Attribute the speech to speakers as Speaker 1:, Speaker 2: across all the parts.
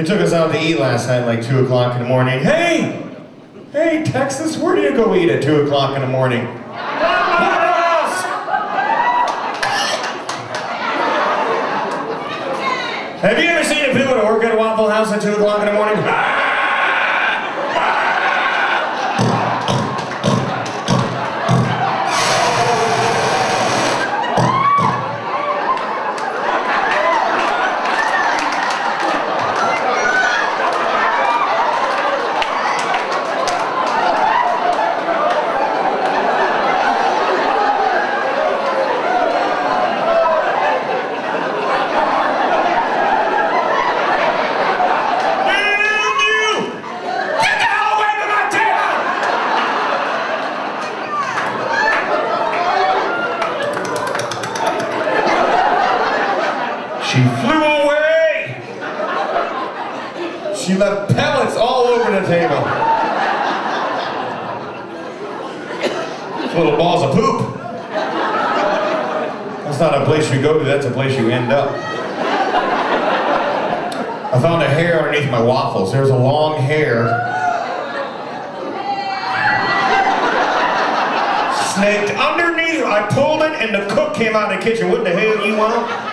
Speaker 1: We took us out to eat last night, like 2 o'clock in the morning. Hey! Hey, Texas, where do you go eat at 2 o'clock in the morning? Have you ever seen a people that work at a Waffle House at 2 o'clock in the morning? She flew away! She left pellets all over the table. Little balls of poop. That's not a place you go to, that's a place you end up. I found a hair underneath my waffles. There's a long hair. Snaked underneath. I pulled it and the cook came out of the kitchen. What the hell you want?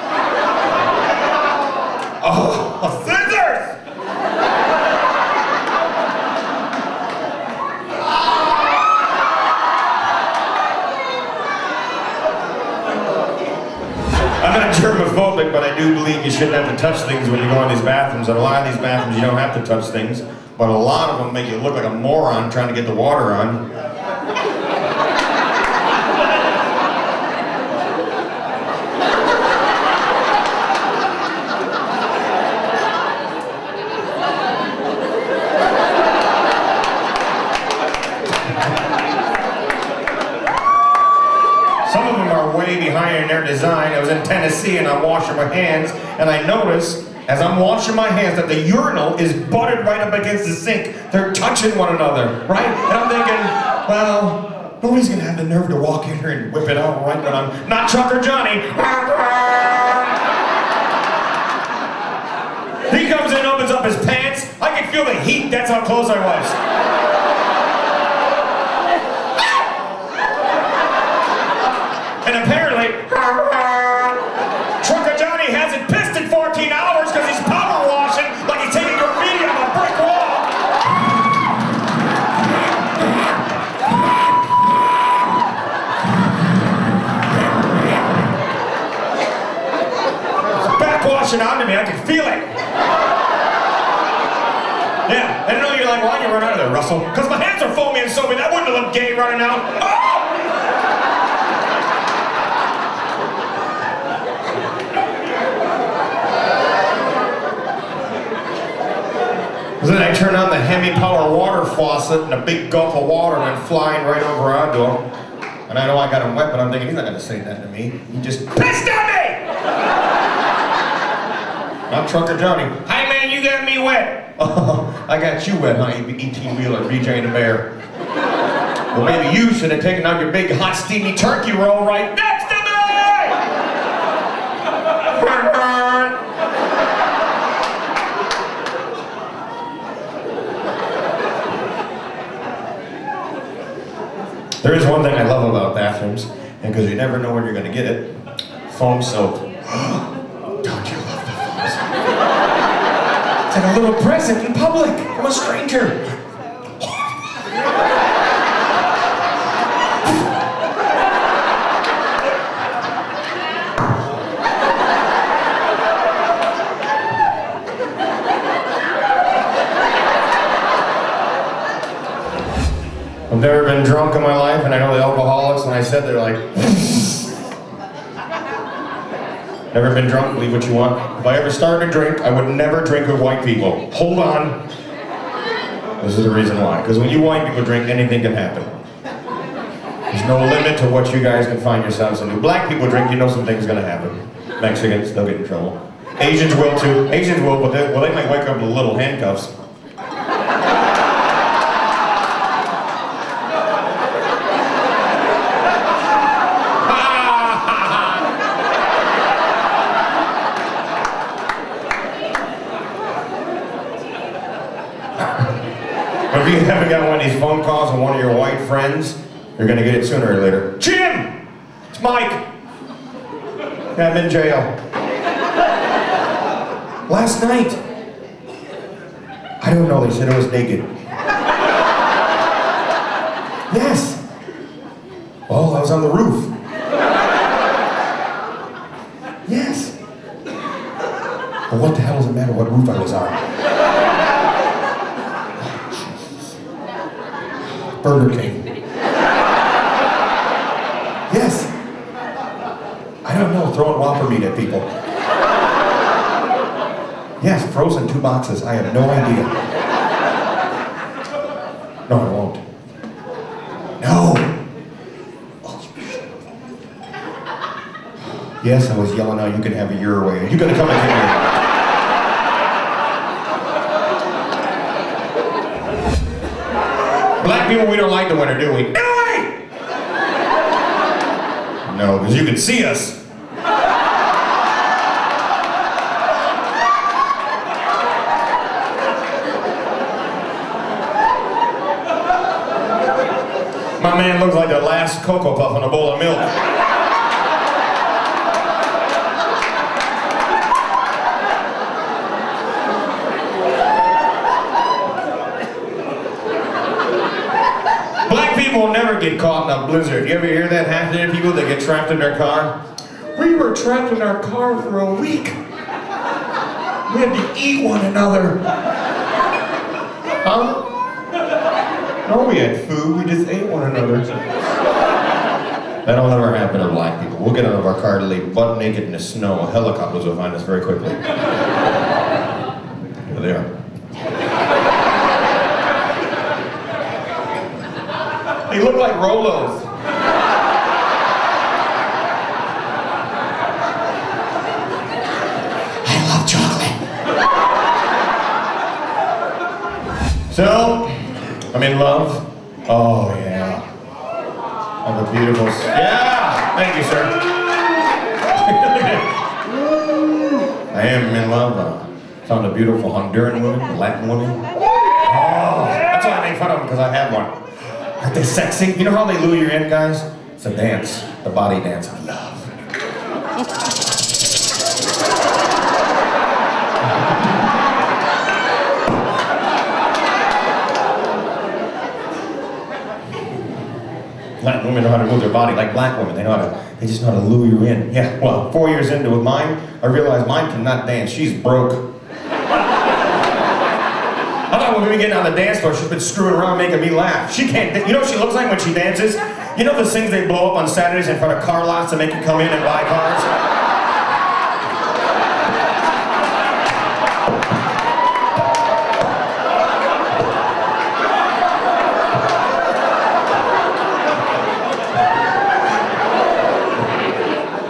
Speaker 1: To touch things when you go in these bathrooms. And a lot of these bathrooms, you don't have to touch things, but a lot of them make you look like a moron trying to get the water on. Some of them are way behind in their design. I was in Tennessee and I'm washing my hands, and I notice as I'm washing my hands that the urinal is butted right up against the sink. They're touching one another, right? And I'm thinking, well, nobody's gonna have the nerve to walk in here and whip it out right when I'm not Trucker Johnny. He comes in, opens up his pants. I can feel the heat. That's how close I was. And apparently, It's backwashing onto me, I can feel it. Yeah, I know you're like, why'd you run out of there, Russell? Because my hands are foamy and soapy. That wouldn't looked gay running out. Oh! Then I turn on the Hemi Power water faucet and a big gulp of water went flying right over onto him. And I know I got him wet, but I'm thinking he's not gonna say that to me. He just pissed on me! I'm Trucker Johnny. Hey man, you got me wet. Oh, I got you wet, huh? 18 wheeler BJ the Bear. Well, maybe you should have taken out your big hot steamy turkey roll right next to me! There is one thing I love about bathrooms, and because you never know when you're going to get it, foam soap. Like a little present in public from a stranger. I've never been drunk in my life, and I know the alcoholics, when I said they're like, never been drunk, believe what you want. If I ever started a drink, I would never drink with white people. Hold on. This is the reason why. Because when you white people drink, anything can happen. There's no limit to what you guys can find yourselves into. Black people drink, you know something's gonna happen. Mexicans, they'll get in trouble. Asians will too. Asians will, but they, well, they might wake up with little handcuffs. If you haven't got one of these phone calls from one of your white friends, you're gonna get it sooner or later. Jim! It's Mike! I'm in jail. Last night. I don't know, they said I was naked. Yes. Oh, I was on the roof. Yes. But what the hell does it matter what roof I was on? Burger King. Yes. I don't know, throwing Whopper meat at people. Yes, frozen two boxes. I have no idea. No, I won't. No. Yes, I was yelling out, you can have it your way. You gonna come and get me? Black people, we don't like the winter, do we? No, because you can see us. My man looks like the last Cocoa Puff in a bowl of milk. Black people will never caught in a blizzard. You ever hear that happen to people that get trapped in their car? We were trapped in our car for a week. We had to eat one another. Huh? No, we had food. We just ate one another. That'll never happen to black people. We'll get out of our car to leave butt naked in the snow. Helicopters will find us very quickly. There they are. They look like Rolos. I love chocolate. So, I'm in love. Oh yeah. I have a beautiful. Yeah. Thank you, sir. I am in love. Uh, found a beautiful Honduran woman, Latin woman. Oh, that's why I make fun of them because I have one. Aren't they sexy? You know how they lure you in, guys? It's a dance, the body dance of love. Latin women know how to move their body like black women. They know how to, they just know how to lure you in. Yeah, well, four years into with mine, I realized mine cannot dance. She's broke. I thought when we get on the dance floor, she's been screwing around making me laugh. She can't, you know what she looks like when she dances? You know those things they blow up on Saturdays in front of car lots to make you come in and buy cars?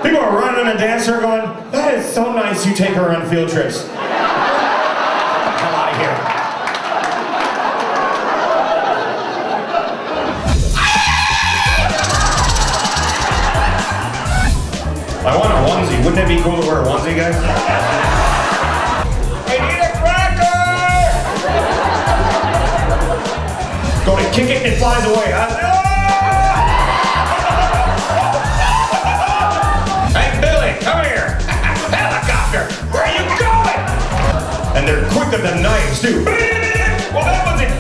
Speaker 1: People are running on a dance floor going, that is so nice you take her on field trips. Come out of here. I want a onesie. Wouldn't it be cool to wear a onesie, guys? I need a cracker! Go to kick it and it flies away. Huh? Hey, Billy, come here. Helicopter, where are you going? And they're quicker than knives, too. Well, that wasn't fair.